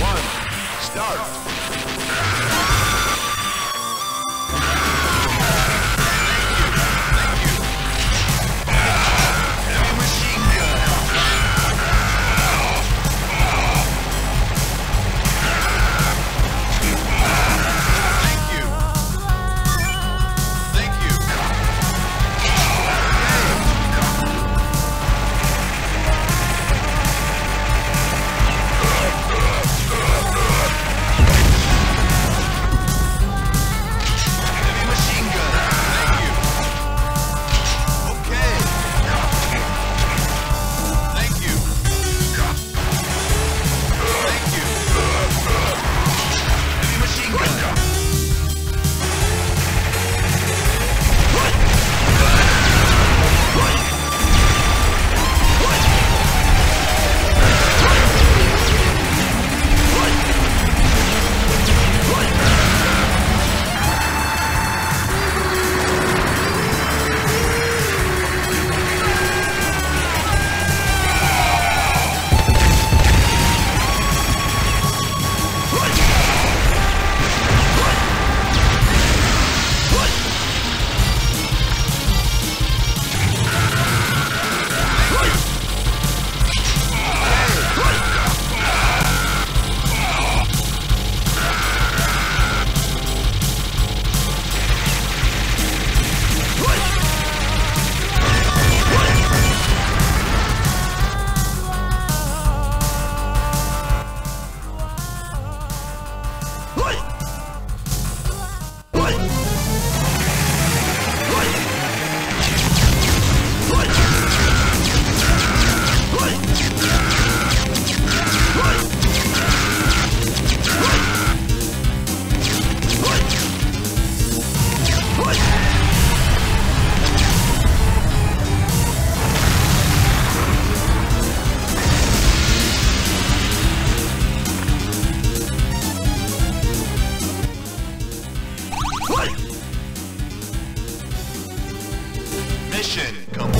One, start. Welcome. Mission complete.